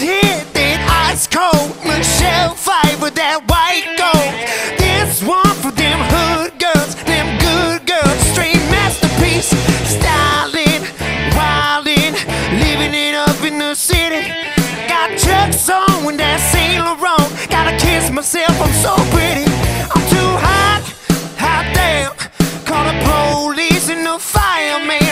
Hit that ice cold. Michelle Pfeiffer that white gold. This one for them hood girls, them good girls. Straight masterpiece, styling, wilding, living it up in the city. Got chucks on when that Saint Laurent. Gotta kiss myself, I'm so pretty. I'm too hot, hot damn. Call the police and the fireman.